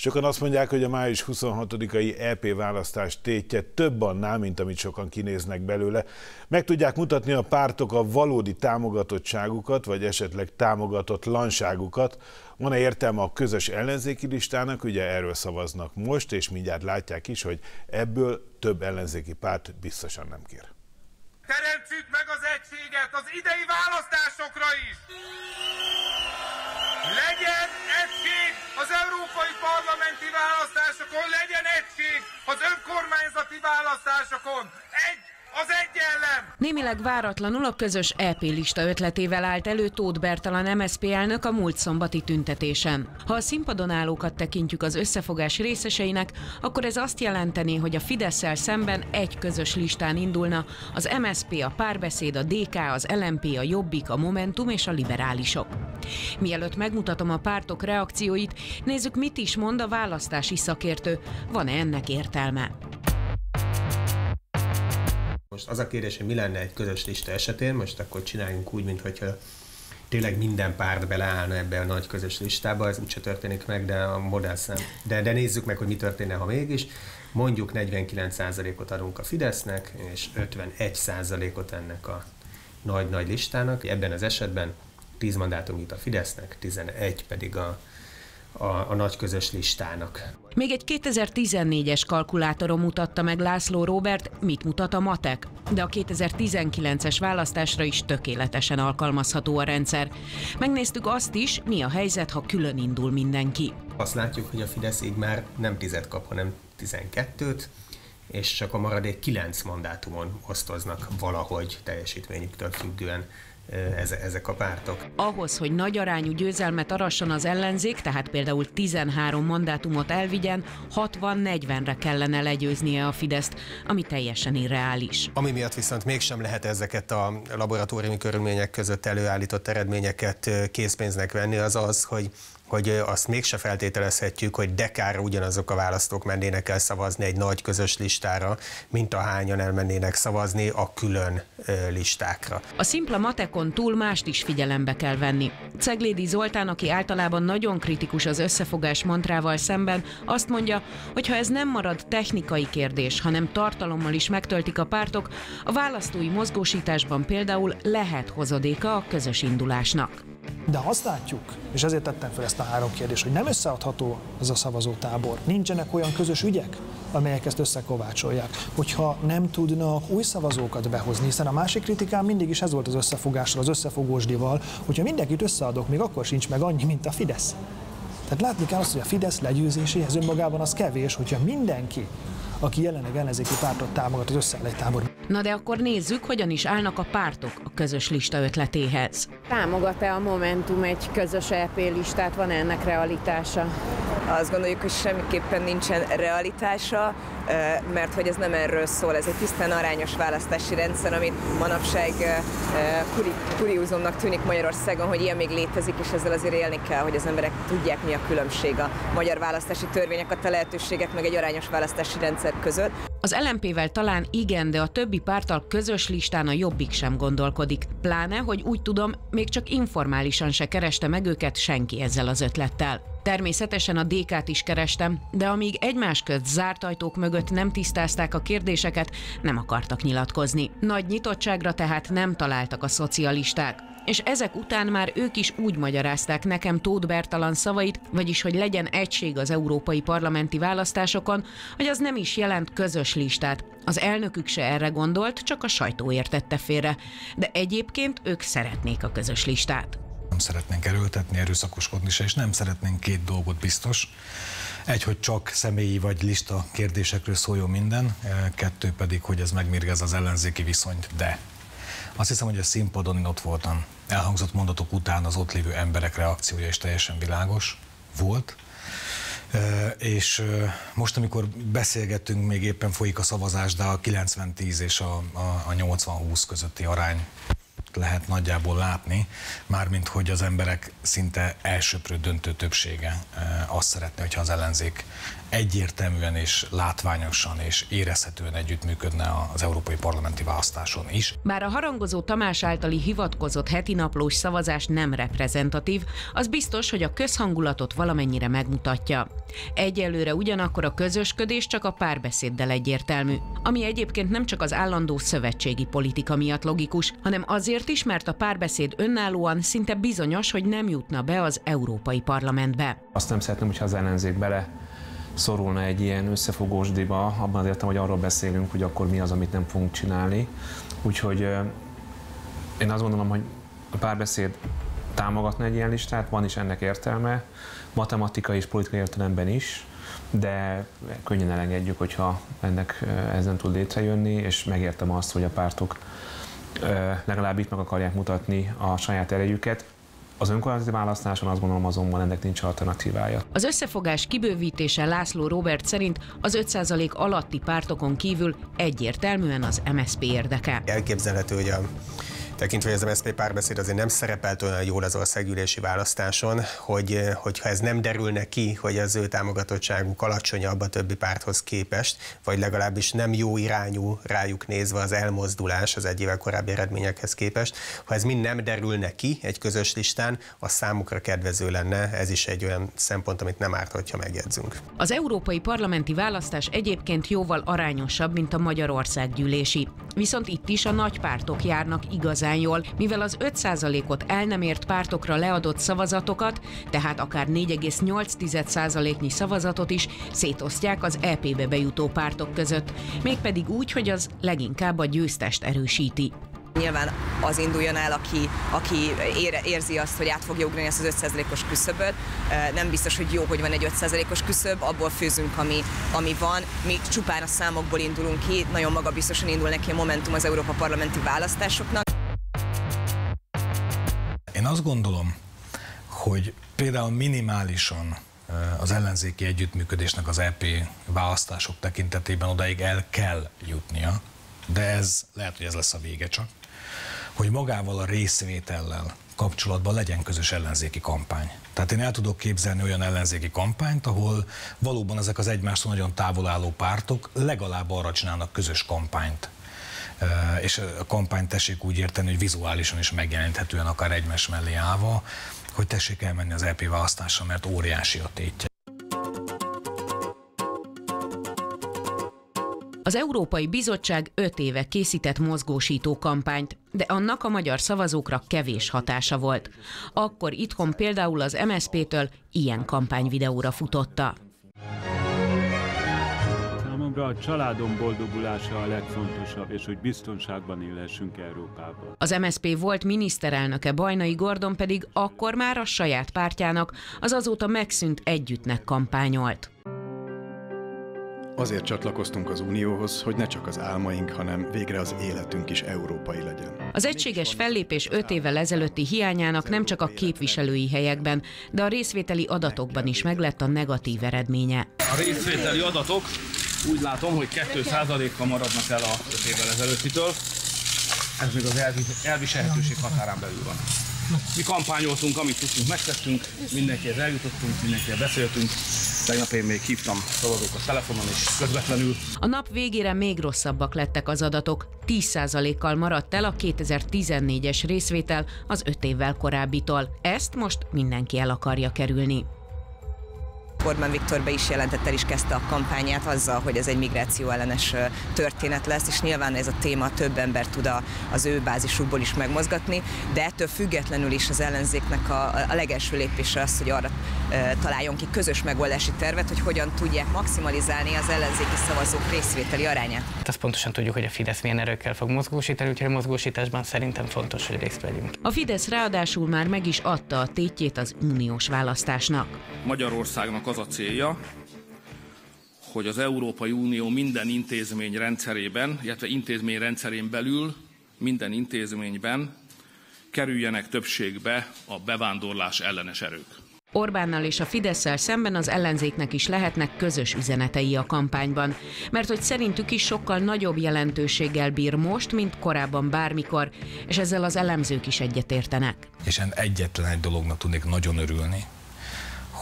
Sokan azt mondják, hogy a május 26-ai EP választás tétje több annál, mint amit sokan kinéznek belőle. Meg tudják mutatni a pártok a valódi támogatottságukat, vagy esetleg támogatott lanságukat. Van-e értelme a közös ellenzéki listának? Ugye erről szavaznak most, és mindjárt látják is, hogy ebből több ellenzéki párt biztosan nem kér. Teremtsük meg az egységet az idei választásokra is! Választásokon! Egy az egyenlem! Némileg váratlanul a közös EP lista ötletével állt elő Tóth Bertalan MSZP elnök a múlt szombati tüntetésen. Ha a színpadon állókat tekintjük az összefogás részeseinek, akkor ez azt jelenteni, hogy a fidesz szemben egy közös listán indulna az MSP, a Párbeszéd, a DK, az LMP, a Jobbik, a Momentum és a Liberálisok. Mielőtt megmutatom a pártok reakcióit, nézzük, mit is mond a választási szakértő. Van-e ennek értelme? Most az a kérdés, hogy mi lenne egy közös lista esetén, most akkor csináljunk úgy, mintha tényleg minden párt beleállna ebbe a nagy közös listába, ez úgyse történik meg, de a modellszem. De, de nézzük meg, hogy mi történne, ha mégis. Mondjuk 49%-ot adunk a Fidesznek, és 51%-ot ennek a nagy-nagy listának. Ebben az esetben 10 mandátum jut a Fidesznek, 11 pedig a, a, a nagy közös listának. Még egy 2014-es kalkulátoron mutatta meg László Robert, mit mutat a matek, de a 2019-es választásra is tökéletesen alkalmazható a rendszer. Megnéztük azt is, mi a helyzet, ha külön indul mindenki. Azt látjuk, hogy a Fidesz így már nem tizet kap, hanem 12-t, és csak a maradék 9 mandátumon osztoznak valahogy teljesítményüktől függően ezek a pártok. Ahhoz, hogy nagy arányú győzelmet arasson az ellenzék, tehát például 13 mandátumot elvigyen, 60-40-re kellene legyőznie a Fideszt, ami teljesen irreális. Ami miatt viszont mégsem lehet ezeket a laboratóriumi körülmények között előállított eredményeket készpénznek venni, az az, hogy hogy azt mégse feltételezhetjük, hogy dekára ugyanazok a választók mennének el szavazni egy nagy közös listára, mint ahányan elmennének szavazni a külön listákra. A szimpla matekon túl mást is figyelembe kell venni. Ceglédi Zoltán, aki általában nagyon kritikus az összefogás mantrával szemben, azt mondja, hogy ha ez nem marad technikai kérdés, hanem tartalommal is megtöltik a pártok, a választói mozgósításban például lehet hozadéka a közös indulásnak. De azt látjuk, és ezért tettem fel ezt a három kérdést, hogy nem összeadható az a szavazótábor. Nincsenek olyan közös ügyek, amelyek ezt összekovácsolják. Hogyha nem tudnak új szavazókat behozni, hiszen a másik kritikám mindig is ez volt az összefogással, az összefogósdival, hogyha mindenkit összeadok, még akkor sincs meg annyi, mint a Fidesz. Tehát látni kell azt, hogy a Fidesz legyőzéséhez önmagában az kevés, hogyha mindenki aki jelenleg ellenzéki pártot támogat az összeállít tábor. Na de akkor nézzük, hogyan is állnak a pártok a közös lista ötletéhez. Támogat-e a Momentum egy közös EP listát, van -e ennek realitása? Azt gondoljuk, hogy semmiképpen nincsen realitása, mert hogy ez nem erről szól, ez egy tisztán arányos választási rendszer, amit manapság kuriózumnak tűnik Magyarországon, hogy ilyen még létezik, és ezzel azért élni kell, hogy az emberek tudják, mi a különbség a magyar választási törvények, a lehetőségek, meg egy arányos választási rendszer között. Az LMP-vel talán igen, de a többi pártal közös listán a jobbik sem gondolkodik. Pláne, hogy úgy tudom, még csak informálisan se kereste meg őket senki ezzel az ötlettel. Természetesen a DK-t is kerestem, de amíg egymás közt zárt ajtók mögött nem tisztázták a kérdéseket, nem akartak nyilatkozni. Nagy nyitottságra tehát nem találtak a szocialisták. És ezek után már ők is úgy magyarázták nekem Tóth Bertalan szavait, vagyis hogy legyen egység az európai parlamenti választásokon, hogy az nem is jelent közös listát. Az elnökük se erre gondolt, csak a sajtó értette félre. De egyébként ők szeretnék a közös listát szeretnénk erőltetni, erőszakoskodni se, és nem szeretnénk két dolgot biztos. Egy, hogy csak személyi vagy lista kérdésekről szóljon minden, e, kettő pedig, hogy ez megmérgez az ellenzéki viszonyt, de azt hiszem, hogy a színpadon én ott voltam. Elhangzott mondatok után az ott lévő emberek reakciója is teljesen világos volt. És most, amikor beszélgettünk, még éppen folyik a szavazás, de a 90-10 és a, a, a 80-20 közötti arány lehet nagyjából látni, mármint hogy az emberek szinte elsőprő döntő többsége azt szeretné, hogyha az ellenzék egyértelműen és látványosan és érezhetően együttműködne az európai parlamenti választáson is. Bár a harangozó Tamás általi hivatkozott heti naplós szavazás nem reprezentatív, az biztos, hogy a közhangulatot valamennyire megmutatja. Egyelőre ugyanakkor a közösködés csak a párbeszéddel egyértelmű, ami egyébként nem csak az állandó szövetségi politika miatt logikus, hanem azért is, mert a párbeszéd önállóan szinte bizonyos, hogy nem jutna be az Európai Parlamentbe. Azt nem szeretném, hogyha az ellenzék bele szorulna egy ilyen összefogós diba, abban az értem, hogy arról beszélünk, hogy akkor mi az, amit nem fogunk csinálni. Úgyhogy én azt gondolom, hogy a párbeszéd támogatna egy ilyen listát, van is ennek értelme, matematikai és politikai értelemben is, de könnyen elengedjük, hogyha ennek ez nem tud létrejönni, és megértem azt, hogy a pártok legalább itt meg akarják mutatni a saját erejüket. Az önkormányzati választáson azt gondolom azonban ennek nincs alternatívája. Az összefogás kibővítése László Robert szerint az 5% alatti pártokon kívül egyértelműen az MSZP érdeke. Elképzelhető, hogy a tekintve, hogy az MSZP párbeszéd azért nem szerepelt olyan jól az országgyűlési választáson, hogy, hogyha ez nem derülne ki, hogy az ő támogatottságuk alacsonyabb a többi párthoz képest, vagy legalábbis nem jó irányú rájuk nézve az elmozdulás az egy évvel korábbi eredményekhez képest, ha ez mind nem derülne ki egy közös listán, a számukra kedvező lenne, ez is egy olyan szempont, amit nem árt, hogyha megjegyzünk. Az európai parlamenti választás egyébként jóval arányosabb, mint a Magyarország gyűlési. Viszont itt is a nagy pártok járnak igazán igazán jól, mivel az 5%-ot el nem ért pártokra leadott szavazatokat, tehát akár 4,8%-nyi szavazatot is szétosztják az EP-be bejutó pártok között, mégpedig úgy, hogy az leginkább a győztest erősíti. Nyilván az induljon el, aki, aki ér, érzi azt, hogy át fogja ugrani ezt az 5%-os küszöböt. Nem biztos, hogy jó, hogy van egy 5%-os küszöb, abból főzünk, ami, ami van. Mi csupán a számokból indulunk ki, nagyon magabiztosan indul neki a Momentum az Európa Parlamenti választásoknak. Azt gondolom, hogy például minimálisan az ellenzéki együttműködésnek az EP választások tekintetében odaig el kell jutnia, de ez lehet, hogy ez lesz a vége csak, hogy magával a részvétellel kapcsolatban legyen közös ellenzéki kampány. Tehát én el tudok képzelni olyan ellenzéki kampányt, ahol valóban ezek az egymástól nagyon távol álló pártok legalább arra csinálnak közös kampányt, és a kampányt tessék úgy érteni, hogy vizuálisan is megjelenthetően akár egymás mellé állva, hogy tessék elmenni az EP választásra, mert óriási a tétje. Az Európai Bizottság öt éve készített mozgósító kampányt, de annak a magyar szavazókra kevés hatása volt. Akkor itthon például az MSZP-től ilyen kampányvideóra futotta. Számomra a családom boldogulása a legfontosabb, és hogy biztonságban élhessünk Európában. Az MSZP volt miniszterelnöke Bajnai Gordon pedig akkor már a saját pártjának, az azóta megszűnt együttnek kampányolt. Azért csatlakoztunk az Unióhoz, hogy ne csak az álmaink, hanem végre az életünk is európai legyen. Az egységes fellépés öt évvel ezelőtti hiányának nem csak a képviselői helyekben, de a részvételi adatokban is meglett a negatív eredménye. A részvételi adatok úgy látom, hogy 2%-kal maradnak el a 5 évvel ezelőttitől. Ez még az elviselhetőség határán belül van. Mi kampányoltunk, amit tudtunk, megtettünk, mindenkihez eljutottunk, mindenkihez beszéltünk. Tegnap én még hívtam szavazókat telefonon és közvetlenül. A nap végére még rosszabbak lettek az adatok. 10%-kal maradt el a 2014-es részvétel az 5 évvel korábbitól. Ezt most mindenki el akarja kerülni. Orbán Viktor be is jelentett, el is kezdte a kampányát azzal, hogy ez egy migráció ellenes történet lesz, és nyilván ez a téma több ember tud az ő bázisukból is megmozgatni, de ettől függetlenül is az ellenzéknek a, a legelső lépése az, hogy arra találjon ki közös megoldási tervet, hogy hogyan tudják maximalizálni az ellenzéki szavazók részvételi arányát. Hát azt pontosan tudjuk, hogy a Fidesz milyen erőkkel fog mozgósítani, úgyhogy a mozgósításban szerintem fontos, hogy részt vegyünk. A Fidesz ráadásul már meg is adta a tétjét az uniós választásnak. Magyarországnak az a célja, hogy az Európai Unió minden intézmény rendszerében, illetve intézmény rendszerén belül minden intézményben kerüljenek többségbe a bevándorlás ellenes erők. Orbánnal és a Fideszsel szemben az ellenzéknek is lehetnek közös üzenetei a kampányban, mert hogy szerintük is sokkal nagyobb jelentőséggel bír most, mint korábban bármikor, és ezzel az elemzők is egyetértenek. És én egyetlen egy dolognak tudnék nagyon örülni,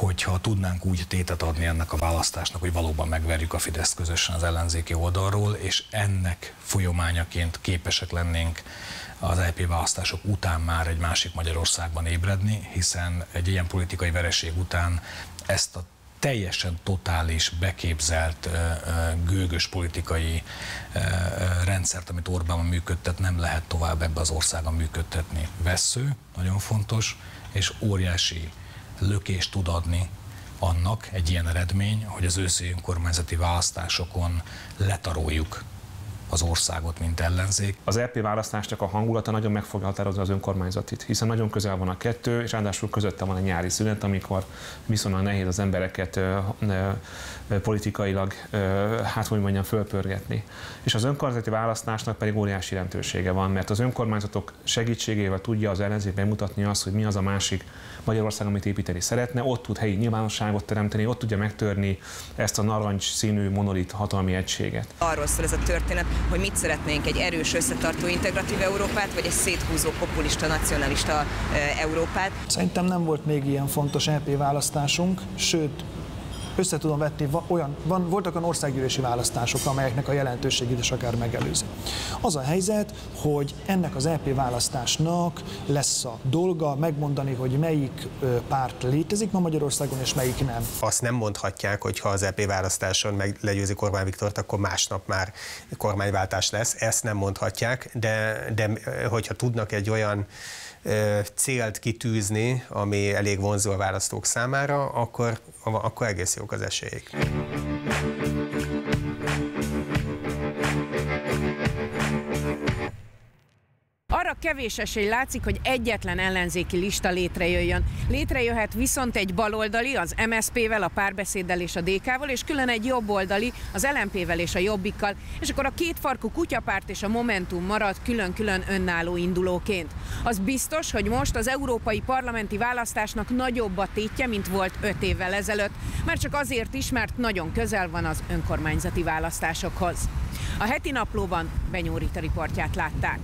hogyha tudnánk úgy tétet adni ennek a választásnak, hogy valóban megverjük a Fidesz közösen az ellenzéki oldalról, és ennek folyamányaként képesek lennénk az EP választások után már egy másik Magyarországban ébredni, hiszen egy ilyen politikai vereség után ezt a teljesen totális, beképzelt, gőgös politikai rendszert, amit Orbán működtet, nem lehet tovább ebbe az országban működtetni. Vesző, nagyon fontos, és óriási lökést tud adni annak egy ilyen eredmény, hogy az őszi önkormányzati választásokon letaroljuk az országot, mint ellenzék. Az EP választásnak a hangulata nagyon meg fogja határozni az önkormányzatit, hiszen nagyon közel van a kettő, és ráadásul közötte van a nyári szünet, amikor viszonylag nehéz az embereket ö, ö, politikailag, ö, hát hogy mondjam, fölpörgetni. És az önkormányzati választásnak pedig óriási jelentősége van, mert az önkormányzatok segítségével tudja az ellenzék bemutatni azt, hogy mi az a másik Magyarország, amit építeni szeretne, ott tud helyi nyilvánosságot teremteni, ott tudja megtörni ezt a narancs színű monolit hatalmi egységet. Arról szól ez a történet, hogy mit szeretnénk, egy erős, összetartó, integratív Európát, vagy egy széthúzó, populista, nacionalista Európát. Szerintem nem volt még ilyen fontos EP választásunk, sőt, össze tudom vetni, olyan, van, voltak olyan országgyűlési választások, amelyeknek a jelentőségét is akár megelőzi. Az a helyzet, hogy ennek az EP választásnak lesz a dolga megmondani, hogy melyik párt létezik ma Magyarországon, és melyik nem. Azt nem mondhatják, hogy ha az EP választáson meg legyőzik Orbán Viktort, akkor másnap már kormányváltás lesz. Ezt nem mondhatják, de, de hogyha tudnak egy olyan célt kitűzni, ami elég vonzó a választók számára, akkor, akkor egész jók az esélyek. Kevés esély látszik, hogy egyetlen ellenzéki lista létrejöjjön. Létrejöhet viszont egy baloldali, az MSZP-vel, a párbeszéddel és a DK-val, és külön egy jobboldali, az LMP-vel és a Jobbikkal, és akkor a kétfarkú kutyapárt és a Momentum marad külön-külön önálló indulóként. Az biztos, hogy most az európai parlamenti választásnak nagyobb a tétje, mint volt öt évvel ezelőtt, már csak azért is, mert nagyon közel van az önkormányzati választásokhoz. A heti naplóban Benyó Rita riportját látták.